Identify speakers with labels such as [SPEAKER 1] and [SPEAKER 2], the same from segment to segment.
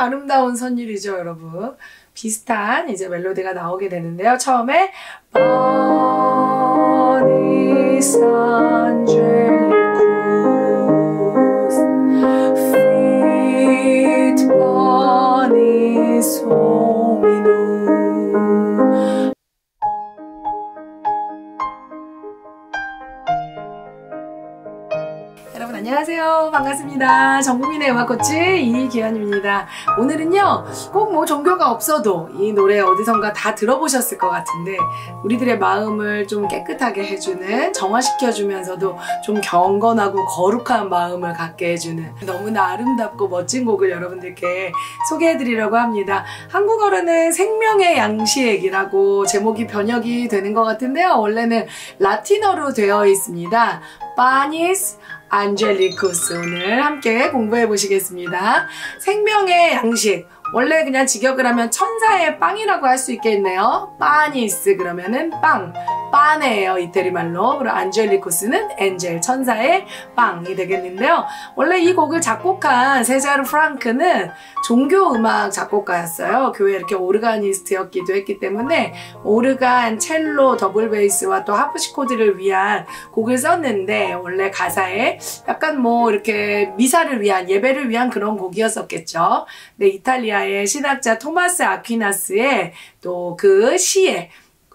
[SPEAKER 1] 아름다운 선율이죠, 여러분. 비슷한 이제 멜로디가 나오게 되는데요. 처음에 Bonis Angelicus 안녕하세요. 반갑습니다. 전국민의 음악 코치 이기현입니다. 오늘은요, 꼭 뭐 종교가 없어도 이 노래 어디선가 다 들어보셨을 것 같은데, 우리들의 마음을 좀 깨끗하게 해주는, 정화시켜주면서도 좀 경건하고 거룩한 마음을 갖게 해주는 너무나 아름답고 멋진 곡을 여러분들께 소개해드리려고 합니다. 한국어로는 생명의 양식이라고 제목이 번역이 되는 것 같은데요. 원래는 라틴어로 되어 있습니다. Panis Angelicus 오늘 함께 공부해 보시겠습니다. 생명의 양식 원래 그냥 직역을 하면 천사의 빵이라고 할 수 있겠네요. Panis 그러면은 빵, pane예요 이태리 말로. 그리고 Angelicus는 angel 천사의 빵이 되겠는데요. 원래 이 곡을 작곡한 세자르 프랑크는 종교 음악 작곡가였어요. 교회 이렇게 오르가니스트였기도 했기 때문에 오르간, 첼로, 더블 베이스와 또 하프시코드를 위한 곡을 썼는데 원래 가사에 약간 뭐 이렇게 미사를 위한 예배를 위한 그런 곡이었었겠죠. 네, 이탈리아의 신학자 토마스 아퀴나스의 또 그 시에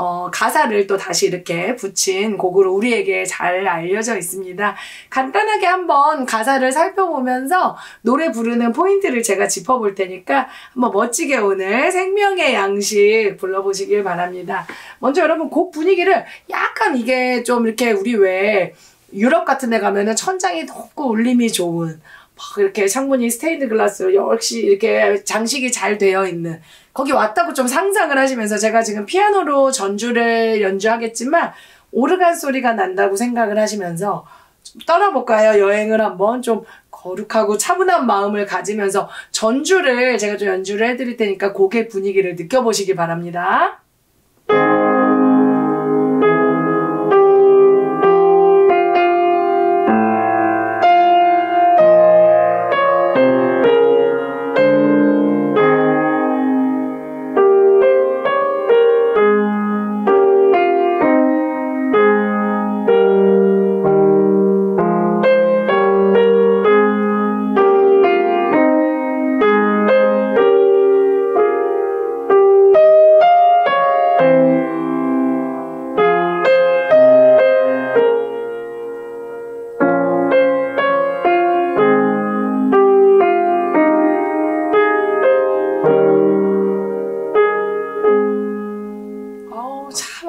[SPEAKER 1] 어, 가사를 또 다시 이렇게 붙인 곡으로 우리에게 잘 알려져 있습니다. 간단하게 한번 가사를 살펴보면서 노래 부르는 포인트를 제가 짚어볼 테니까 한번 멋지게 오늘 생명의 양식 불러보시길 바랍니다. 먼저 여러분 곡 분위기를 약간 이게 좀 이렇게 우리 왜 유럽 같은 데 가면은 천장이 높고 울림이 좋은 막 이렇게 창문이 스테인드 글라스로 역시 이렇게 장식이 잘 되어 있는 거기 왔다고 좀 상상을 하시면서 제가 지금 피아노로 전주를 연주하겠지만 오르간 소리가 난다고 생각을 하시면서 좀 떠나볼까요? 여행을 한번 좀 거룩하고 차분한 마음을 가지면서 전주를 제가 좀 연주를 해드릴 테니까 곡의 분위기를 느껴보시기 바랍니다.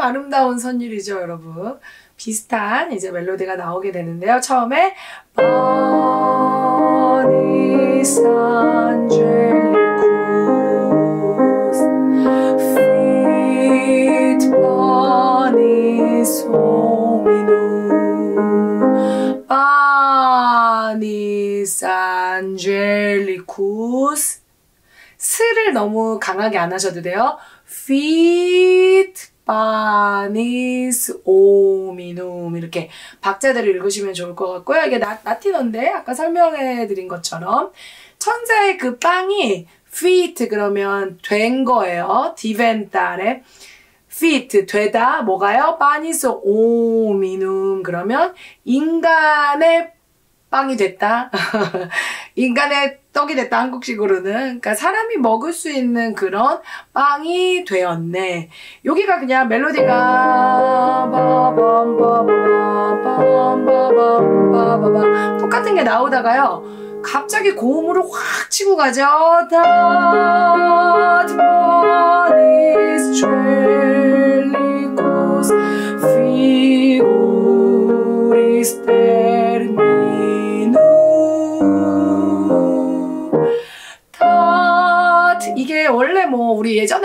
[SPEAKER 1] 아름다운 선율이죠, 여러분. 비슷한 이제 멜로디가 나오게 되는데요. 처음에 Fit Bonis Hominum Bonis Angelicus 스를 너무 강하게 안 하셔도 돼요. Fit 바니스 오미눔 이렇게 박자들을 읽으시면 좋을 것 같고요. 이게 나, 라틴어인데 아까 설명해 드린 것처럼 천사의 그 빵이 fit 그러면 된 거예요. 디벤타레 fit 되다 뭐가요? 바니스 오미눔 그러면 인간의 빵이 됐다. 인간의 떡이 됐다 한국식으로는. 그러니까 사람이 먹을 수 있는 그런 빵이 되었네. 여기가 그냥 멜로디가 똑같은 게 나오다가요 갑자기 고음으로 확 치고 가죠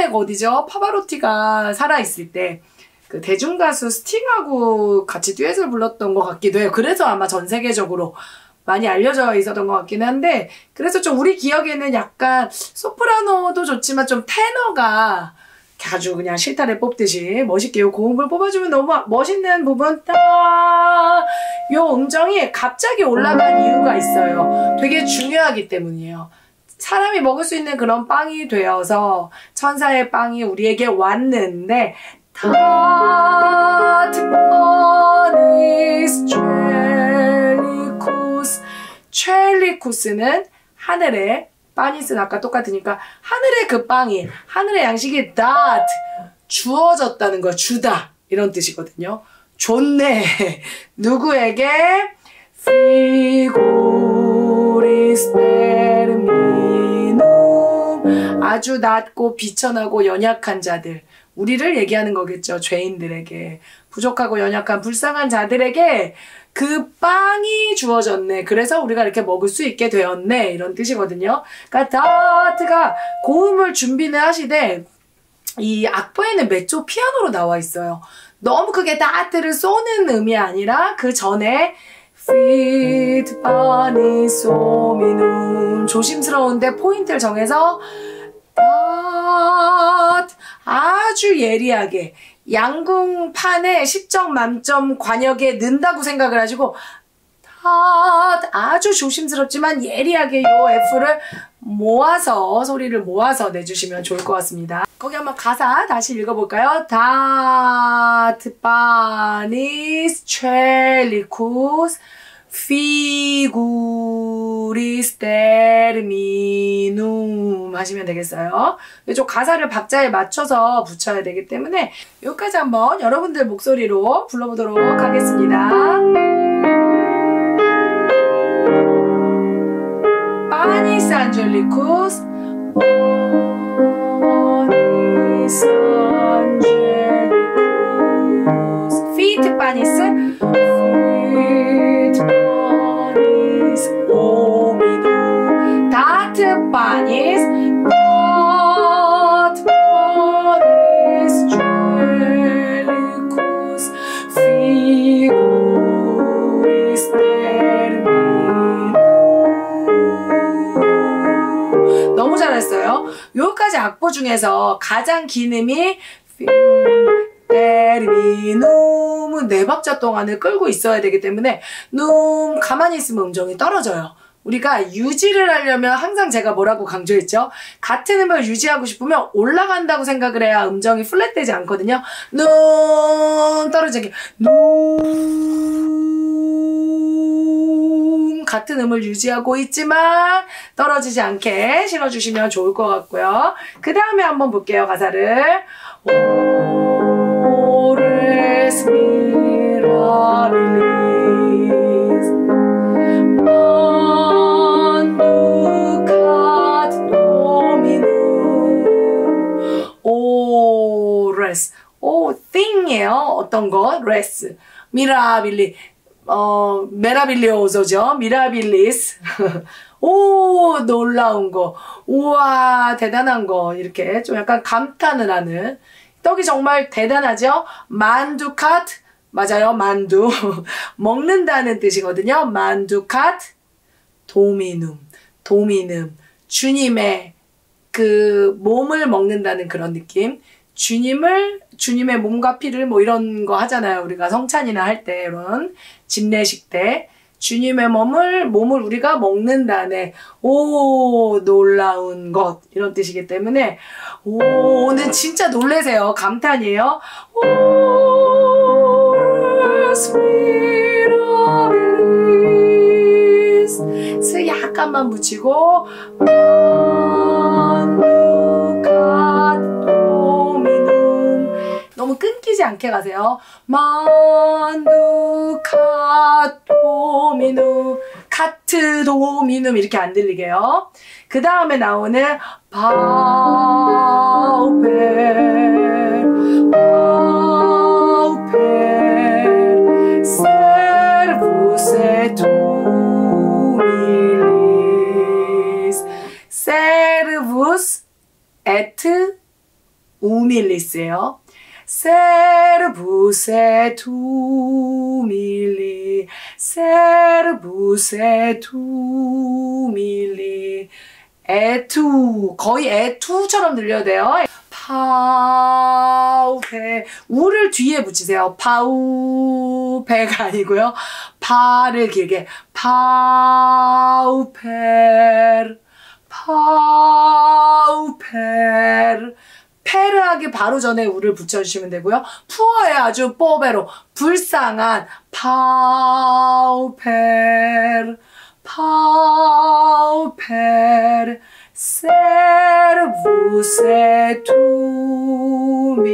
[SPEAKER 1] 예전에 어디죠? 파바로티가 살아있을 때 그 대중가수 스팅하고 같이 듀엣을 불렀던 것 같기도 해요. 그래서 아마 전 세계적으로 많이 알려져 있었던 것 같긴 한데 그래서 좀 우리 기억에는 약간 소프라노도 좋지만 좀 테너가 아주 그냥 실타래 뽑듯이 멋있게 요 고음을 뽑아주면 너무 멋있는 부분 딱요 음정이 갑자기 올라간 이유가 있어요. 되게 중요하기 때문이에요. 사람이 먹을 수 있는 그런 빵이 되어서 천사의 빵이 우리에게 왔는데 타트 버니스 첼리쿠스. 첼리쿠스는 하늘에 빠니스는 아까 똑같으니까 하늘의 그 빵이 하늘의 양식이 that 주어졌다는 거 주다. 이런 뜻이거든요. 좋네 누구에게? 피고리스 아주 낮고 비천하고 연약한 자들 우리를 얘기하는 거겠죠 죄인들에게 부족하고 연약한 불쌍한 자들에게 그 빵이 주어졌네. 그래서 우리가 이렇게 먹을 수 있게 되었네. 이런 뜻이거든요. 그러니까 다트가 고음을 준비는 하시되 이 악보에는 메조 피아노로 나와 있어요. 너무 크게 다트를 쏘는 음이 아니라 그 전에 fit 바니 소미눈 조심스러운데 포인트를 정해서 다트 아주 예리하게 양궁판에 10점 만점 관역에 는다고 생각을 하시고 아주 조심스럽지만 예리하게 요 F를 모아서 소리를 모아서 내주시면 좋을 것 같습니다. 거기 한번 가사 다시 읽어볼까요? Dat panis caelicus figuris terminum 하시면 되겠어요. 이쪽 가사를 박자에 맞춰서 붙여야 되기 때문에 여기까지 한번 여러분들 목소리로 불러보도록 하겠습니다. Panis Angelicus 파니스 안젤리쿠스 중에서 가장 긴 음이 때리눔은 네 박자 동안을 끌고 있어야 되기 때문에 눔 가만히 있으면 음정이 떨어져요. 우리가 유지를 하려면 항상 제가 뭐라고 강조했죠? 같은 음을 유지하고 싶으면 올라간다고 생각을 해야 음정이 플랫되지 않거든요. 눈 떨어지게 눈 같은 음을 유지하고 있지만 떨어지지 않게 실어주시면 좋을 것 같고요. 그 다음에 한번 볼게요. 가사를 O res mirabili thing이에요. 어떤 것? Res. Mirabili. 어, 메라빌리오소죠. 미라빌리스. 오, 놀라운 거. 우와, 대단한 거. 이렇게 좀 약간 감탄을 하는. 떡이 정말 대단하죠? 만두카트. 맞아요. 만두. 먹는다는 뜻이거든요. 만두카트. 도미눔. 도미눔. 주님의 그 몸을 먹는다는 그런 느낌. 주님을 주님의 몸과 피를 뭐 이런 거 하잖아요. 우리가 성찬이나 할 때 이런 집례식 때 주님의 몸을 몸을 우리가 먹는다네. 오 놀라운 것 이런 뜻이기 때문에 오는 진짜 놀래세요. 감탄이에요. 오스 약간만 붙이고 않게 가세요. Manducat Dominu cat Dominum 이렇게 안 들리게요. 그 다음에 나오는 pauper pauper servus et humilis servus 에트 우밀리스예요. 세르부세 투밀리 세르부세 투밀리 에투 거의 에투처럼 들려야 돼요. Pauper 우를 뒤에 붙이세요. Pauper가 아니고요. 파를 길게 pauper Pauper per하게 바로 전에 우를 붙여주시면 되고요. 푸어에 아주 뽀베로 불쌍한 파우페 파우페 세르부세 투밀리스.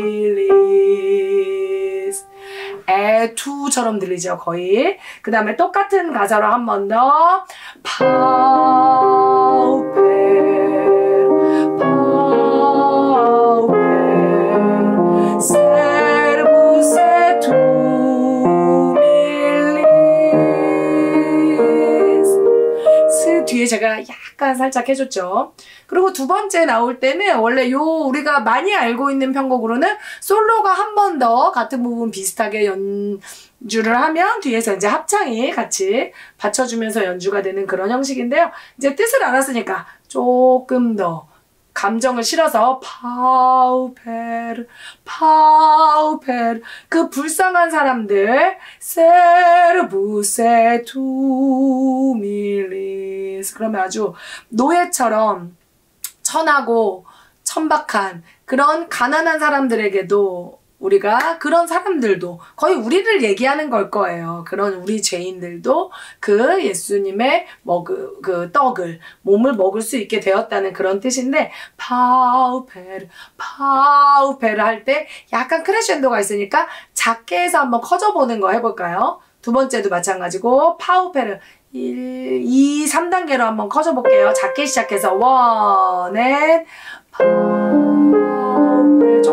[SPEAKER 1] 에투처럼 들리죠 거의. 그 다음에 똑같은 가사로 한 번 더. 파우페 뒤에 제가 약간 살짝 해줬죠. 그리고 두 번째 나올 때는 원래 요 우리가 많이 알고 있는 편곡으로는 솔로가 한 번 더 같은 부분 비슷하게 연주를 하면 뒤에서 이제 합창이 같이 받쳐주면서 연주가 되는 그런 형식인데요. 이제 뜻을 알았으니까 조금 더 감정을 실어서 pauper pauper. 그 불쌍한 사람들 servus et humilis. 그러면 아주 노예처럼 천하고 천박한 그런 가난한 사람들에게도 우리가 그런 사람들도 거의 우리를 얘기하는 걸 거예요. 그런 우리 죄인들도 그 예수님의 먹그 그 떡을 몸을 먹을 수 있게 되었다는 그런 뜻인데 pauper pauper 할 때 약간 크레셴도가 있으니까 작게 해서 한번 커져 보는 거 해볼까요? 두 번째도 마찬가지고 pauper 1, 2, 3단계로 한번 커져 볼게요. 작게 시작해서 one, and pau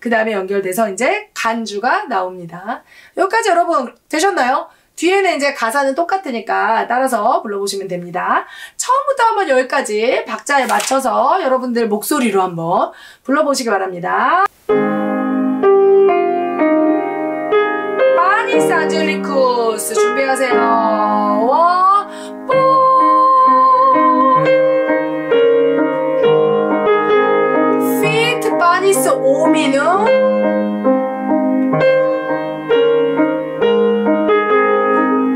[SPEAKER 1] 그 다음에 연결돼서 이제 간주가 나옵니다. 여기까지 여러분 되셨나요? 뒤에는 이제 가사는 똑같으니까 따라서 불러보시면 됩니다. 처음부터 한번 여기까지 박자에 맞춰서 여러분들 목소리로 한번 불러보시기 바랍니다. 파니스 안젤리쿠스 준비하세요. 파니스 오미누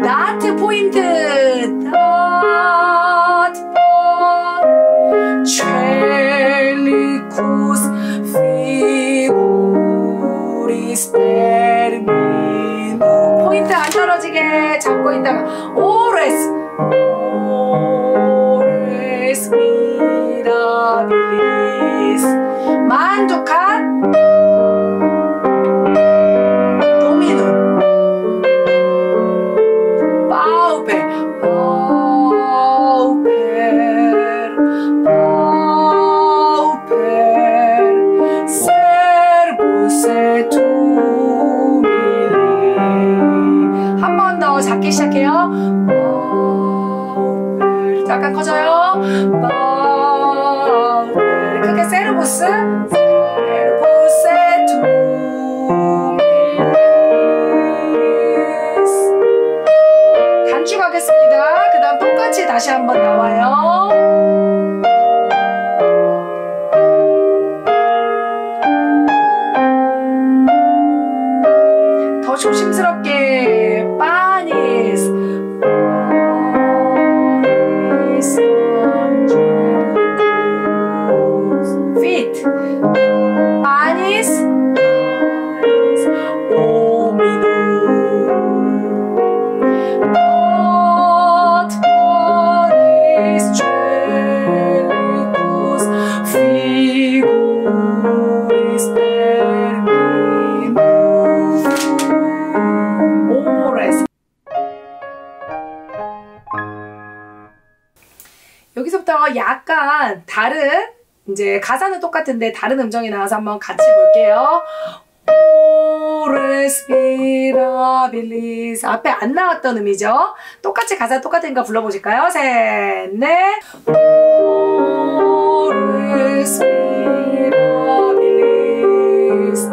[SPEAKER 1] 나트 포인트 나트 포 첼리쿠스 피구리스 테르미누 포인트 안 떨어지게 잡고 있다가. 오레스 가사는 똑같은데 다른 음정이 나와서 한번 같이 볼게요. 오레스피라빌리스 앞에 안 나왔던 음이죠. 똑같이 가사 똑같으니까 불러보실까요? 셋, 넷. 오레스피라빌리스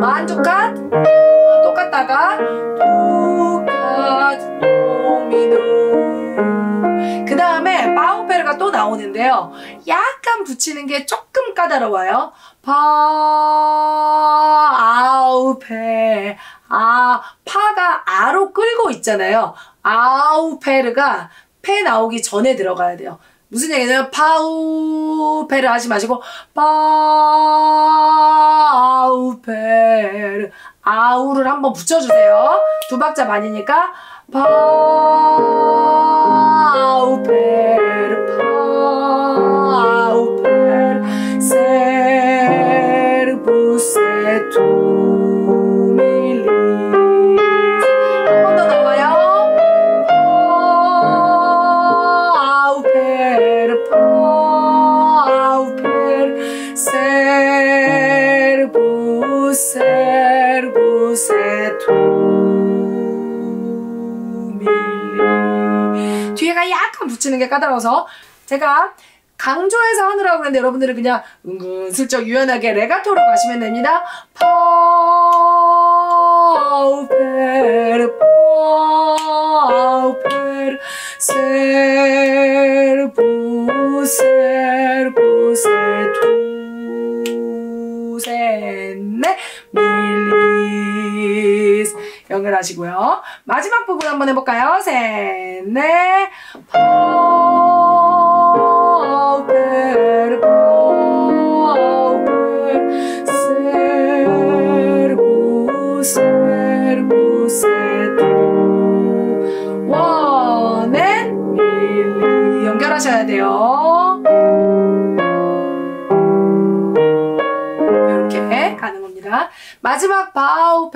[SPEAKER 1] 만두칸 똑같다가 두칸 또 나오는데요. 약간 붙이는 게 조금 까다로워요. 파아우 페 아 파가 아로 끌고 있잖아요. 아우 페르가 페 나오기 전에 들어가야 돼요. 무슨 얘기냐면 파우페르 하지 마시고 파우페르 아우를 한번 붙여주세요. 두 박자 반이니까 파우페르 세르부 세르부세 투밀리 뒤에가 약간 붙이는 게 까다로워서 제가 강조해서 하느라고 그랬는데 여러분들은 그냥 은근슬쩍 유연하게 레가토로 가시면 됩니다. Pauper pauper servu servus et humilis 연결하시고요. 마지막 부분 한번 해볼까요? 셋넷 파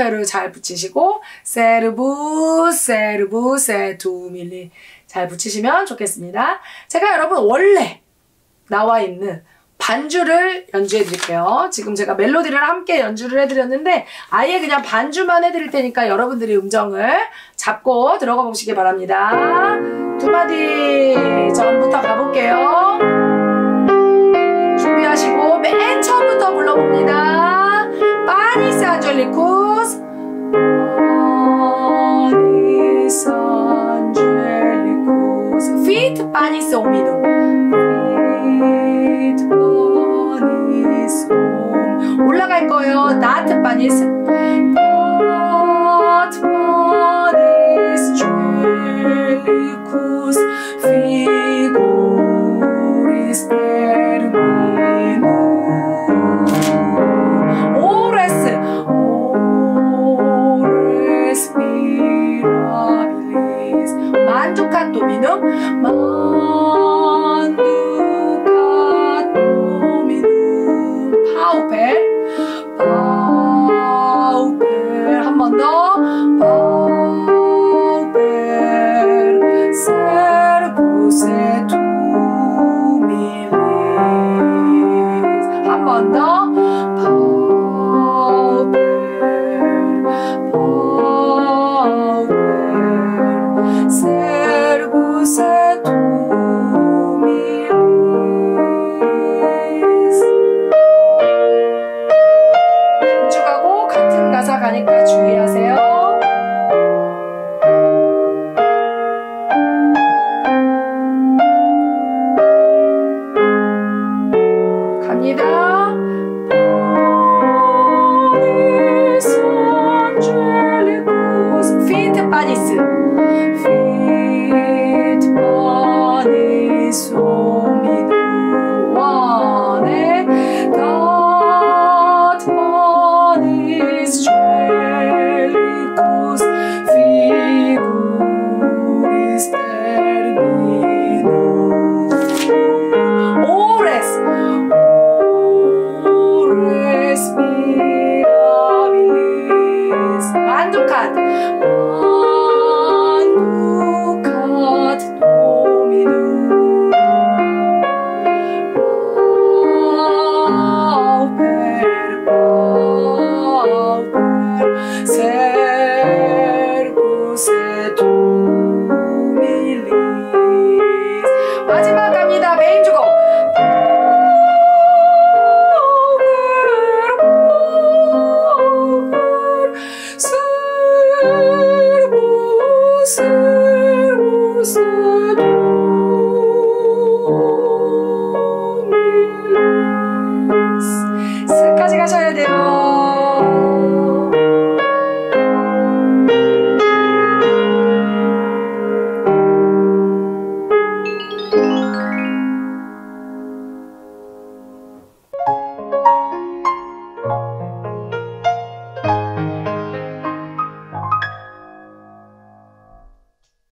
[SPEAKER 1] 바우페를 잘 붙이시고 세르부 세르부 세두 밀리 잘 붙이시면 좋겠습니다. 제가 여러분 원래 나와 있는 반주를 연주해 드릴게요. 지금 제가 멜로디를 함께 연주를 해드렸는데 아예 그냥 반주만 해드릴 테니까 여러분들이 음정을 잡고 들어가 보시기 바랍니다. 두 마디 전부터 가볼게요. 준비하시고 맨 처음부터 불러봅니다. 파니스 안젤리쿠 파니스 옴 올라갈 거예요. 나트 파니스 나트 젤리쿠스 피구리스